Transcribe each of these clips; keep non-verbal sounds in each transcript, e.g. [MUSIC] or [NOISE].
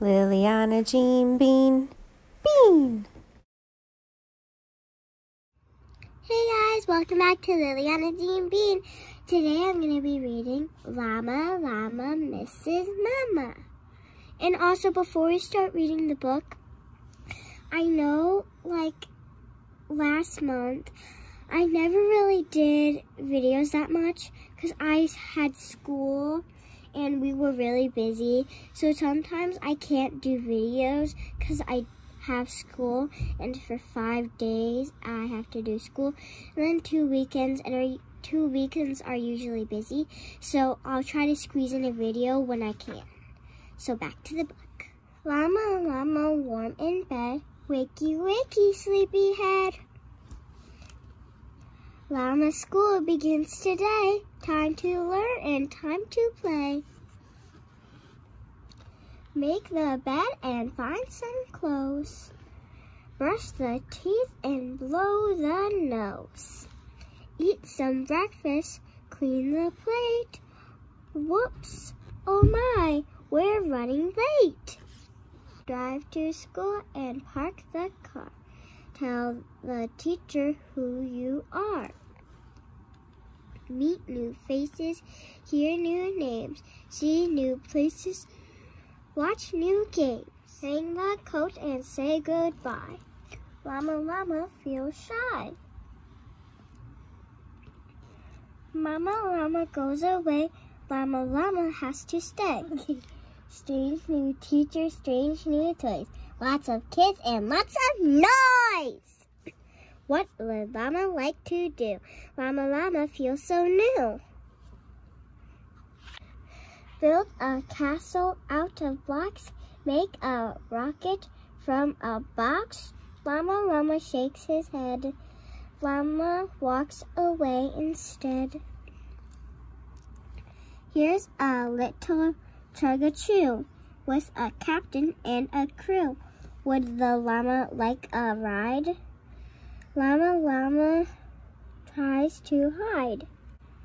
Liliana Jean Bean. Bean! Hey guys, welcome back to Liliana Jean Bean. Today I'm going to be reading Llama Llama Misses Mama. And also before we start reading the book, I know like last month I never really did videos that much because I had school and we were really busy. So sometimes I can't do videos because I have school and for five days I have to do school. And then two weekends and two weekends are usually busy. So I'll try to squeeze in a video when I can. So back to the book. Llama, llama, warm in bed. Wakey, wakey, sleepyhead. Llama school begins today. Time to learn and time to play. Make the bed and find some clothes. Brush the teeth and blow the nose. Eat some breakfast, clean the plate. Whoops, oh my, we're running late. Drive to school and park the car. Tell the teacher who you are. Meet new faces, hear new names, see new places, watch new games. Hang the coat and say goodbye. Llama Llama feels shy. Mama Llama goes away. Llama Llama has to stay. [LAUGHS] strange new teachers, strange new toys. Lots of kids and lots of noise. What would Llama like to do? Llama Llama feels so new. Build a castle out of blocks. Make a rocket from a box. Llama Llama shakes his head. Llama walks away instead. Here's a little chugga with a captain and a crew. Would the llama like a ride? Llama Llama tries to hide.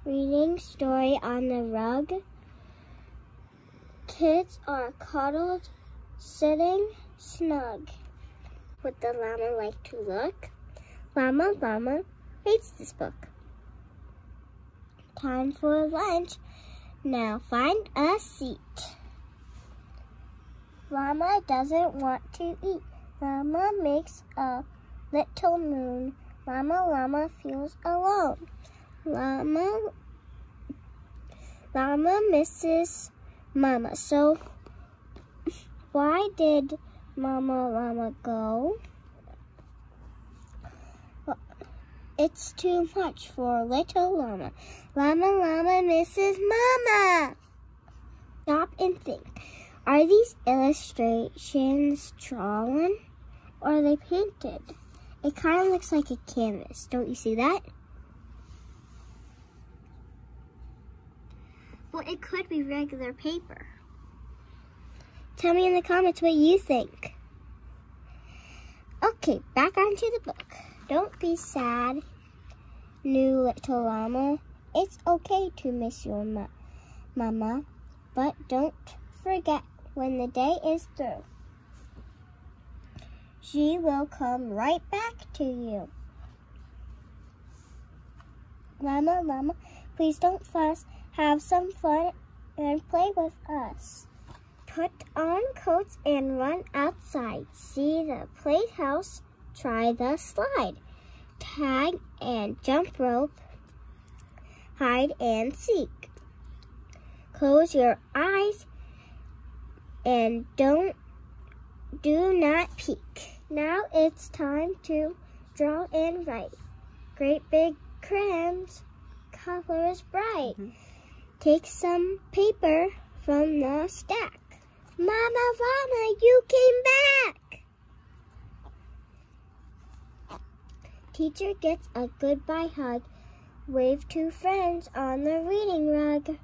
Reading story on the rug. Kids are cuddled, sitting snug. Would the llama like to look? Llama Llama reads this book. Time for lunch. Now find a seat. Llama doesn't want to eat. Llama makes a little moon. Llama Llama feels alone. Llama Llama misses Mama. So why did Mama Llama go? It's too much for little llama. Llama llama misses mama. Stop and think. Are these illustrations drawn or are they painted? It kind of looks like a canvas. Don't you see that? Well, it could be regular paper. Tell me in the comments what you think. Okay, back onto the book. Don't be sad, new little llama. It's okay to miss your ma mama, but don't forget when the day is through. She will come right back to you. Llama, llama, please don't fuss. Have some fun and play with us. Put on coats and run outside. See the playhouse try the slide. Tag and jump rope, hide and seek. Close your eyes and don't, do not peek. Now it's time to draw and write. Great big crayons, colors bright. Mm -hmm. Take some paper from the stack. Mama, Mama, you came back! Teacher gets a goodbye hug. Wave to friends on the reading rug.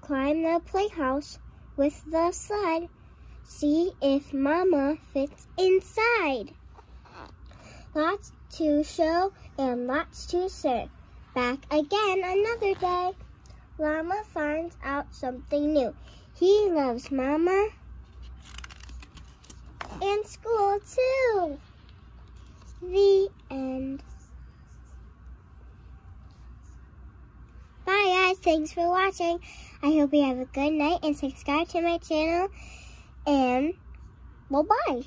Climb the playhouse with the slide. See if Mama fits inside. Lots to show and lots to say. Back again another day. Llama finds out something new. He loves Mama and school too. The end. Bye guys, thanks for watching. I hope you have a good night and subscribe to my channel. And, well bye.